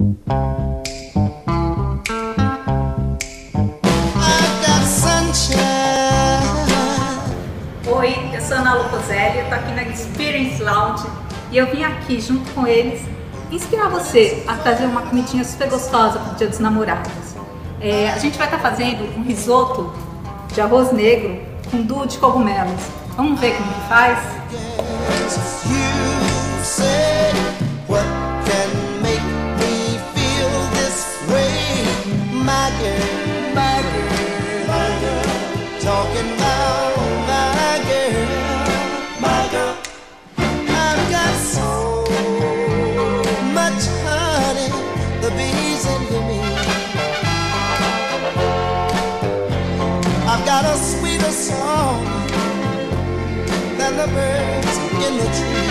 Oi, eu sou Ana Lucoselli, eu tô aqui na Experience Lounge e eu vim aqui junto com eles inspirar você a fazer uma comidinha super gostosa pro Dia dos Namorados. É, a gente vai estar tá fazendo um risoto de arroz negro com duo de cogumelos. Vamos ver como que faz? my girl, my girl, my girl. I've got so much honey, the bees me. I've got a sweeter song than the birds in the tree.